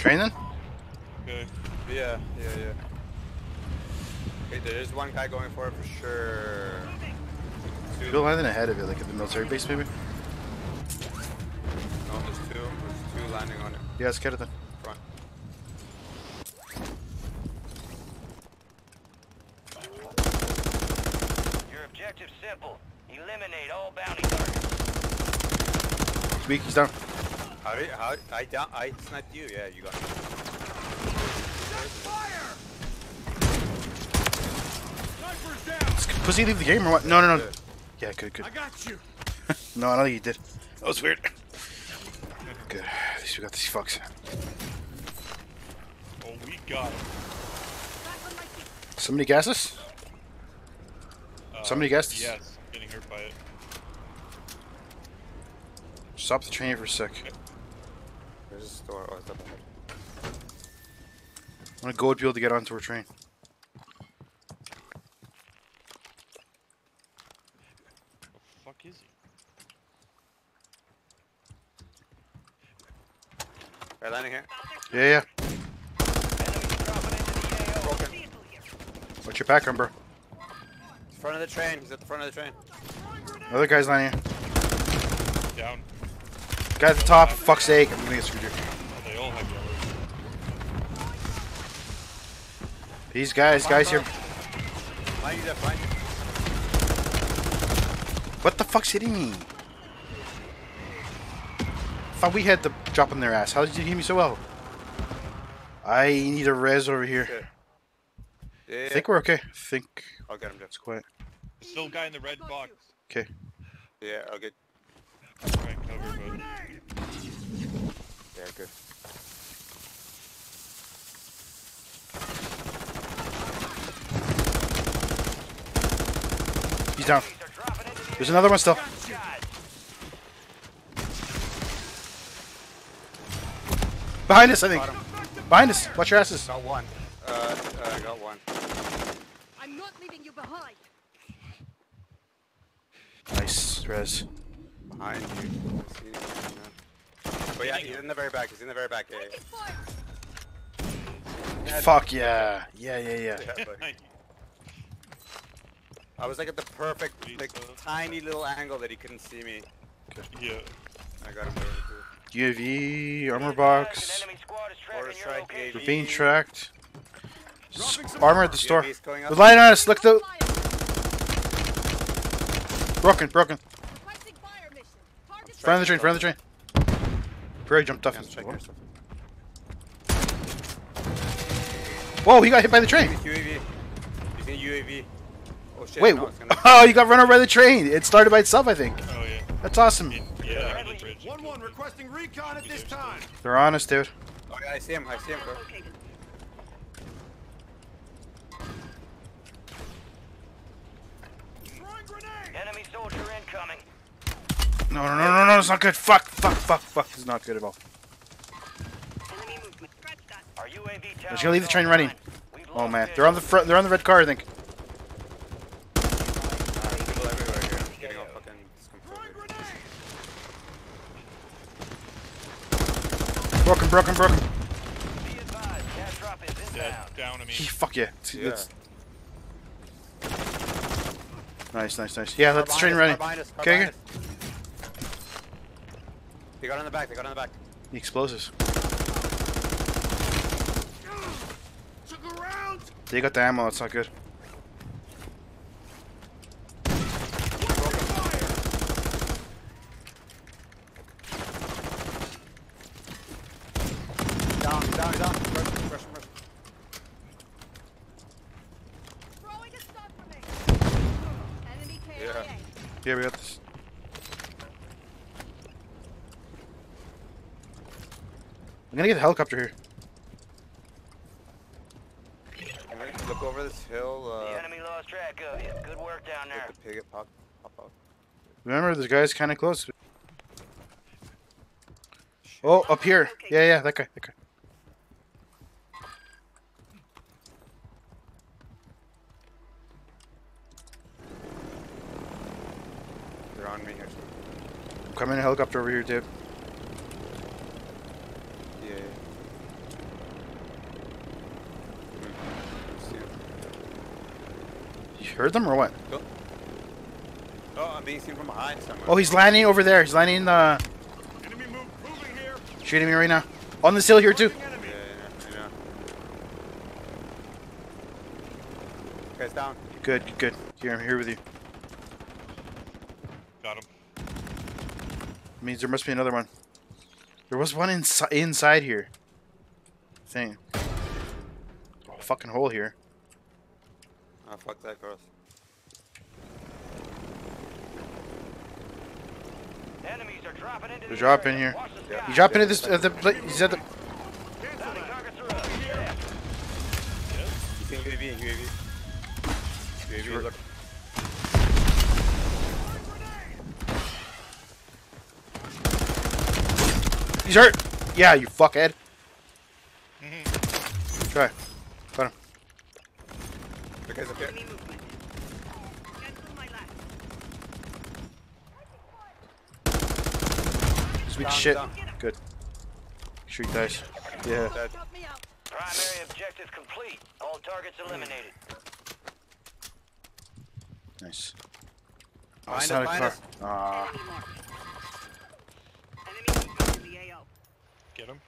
Training? Okay. Yeah, yeah, yeah. Okay, there's one guy going for it for sure. Two. Go landing ahead of it, like at the military base, maybe? No, there's two. There's two landing on it. Yeah, let's get it then. Front. Your objective's simple. Eliminate all bounty targets. He's weak, he's down. How did how I down I sniped you? Yeah, you got it. Let's- Pussy leave the game or what? No, no, no. Yeah, good, good. I got you. No, I don't think he did. That was weird. Good. At least we got these fucks. Oh, we got it. Somebody gas us? Uh, Somebody guessed us? Yes, getting hurt by it. Stop the train for a sec. There's a store. Oh, it's up ahead. I want to go to be able to get onto our train. The fuck is he? Right, landing here. Yeah, yeah. Enemies dropping into the AO. Broken. What's your background, bro? Front of the train. He's at the front of the train. Other guy's lying here. Down. Guy at the top, for fuck's sake. I'm gonna get screwed here. Oh, they all have yellow. These guys, guys here. Behind you there, behind you. What the fuck's hitting me? Thought we had the drop on their ass. How did you hit me so well? I need a res over here. Shit. Yeah, I yeah. think we're okay. I think I'll get him, Jeff. it's quiet. There's still guy in the red box. Okay. Yeah, I'll get. Try and cover, but Yeah. He's down. They're dropping into the There's another one still. Behind us, I think. Got. Behind us. Watch your asses. Got one. Uh, uh, I got one. I'm not leaving you behind. Nice res. Behind you. I see you, man. But yeah, he's in the very back. He's in the very back. Yeah, yeah. Fuck yeah. Yeah, yeah, yeah. yeah, but I was like at the perfect, like tiny little angle that he couldn't see me. yeah. I got him there too. UAV, armor An box. enemy squad is Order tracking your strike, location. We're being tracked. S- armor at the store. UAV's going They're up. lying on us. Look, the broken, broken. Requesting fire mission. Target Front of the train, front of the train. Prairie jumped off. Can't strike Whoa, he got hit by the train. UAV. He's in UAV. Oh shit. Wait, no, gonna... oh, you got run over by the train. It started by itself, I think. Oh yeah. That's awesome. In, yeah, under the bridge. One one requesting recon at this time. They're on us, dude. Oh yeah, I see him. I see him. Bro. Throwing grenade. Enemy soldier incoming. No, no, no, no, no, it's not good. Fuck, fuck, fuck, fuck. It's not good at all. Our UAV tower. just gonna leave the train running. Oh man, they're on the front. They're on the red car, I think. There's people everywhere here. I'm getting all fucking Throwing discomforted. grenade. Broken, broken, broken. Be advised, gas drop is Dead. Down. I mean. He, fuck yeah. It's- Yeah. it's- Nice, nice, nice. Yeah, Car let the train behind running. us, Okay, behind okay. us, car behind us. They got on the back. They got on the back. The explosives. Took a round. They got the ammo. It's not good. Down, down, down. Rush, rush, rush. Throwing a stun grenade. Enemy KIA. Yeah. Yeah, we got this. I'm gonna get the helicopter here. I'm gonna look over this hill. The Uh, enemy lost track of you. Good work down there. let the pig pop, pop out. Remember, this guy's kind of close. Oh, up here. Yeah, yeah, that guy. That guy. They're on me here. I'm coming in a helicopter over here, dude. Yeah. Heard them or what? Oh, I'm being seen from behind somewhere. Oh, he's landing over there. He's landing in the Enemy move, moving here. shooting me right now. On this hill here too. Moving Yeah, yeah, Guy's down. Good, good, good. Here, I'm here with you. Got him. means there must be another one. There was one inside inside here. Thing. Oh, fucking hole here. Oh, fuck that, gross. Enemies are dropping into They're the dropping here. Watch the Yeah. sky. You drop into this. Uh, the, he's at the. UAV, UAV. UAV, look. He's hurt. Yeah, you fuckhead. Try. Got him. The guy's up here. Enemy movement. Cancel my last. Sweet Down, shit. down. Good. Make sure. Yeah. Dead. Got me out. Primary objective complete. All targets eliminated. Nice. Oh, Behind it's us, not a car. us. Aw. Ah. Enemy marked. Enemy movement in the AO. Get him.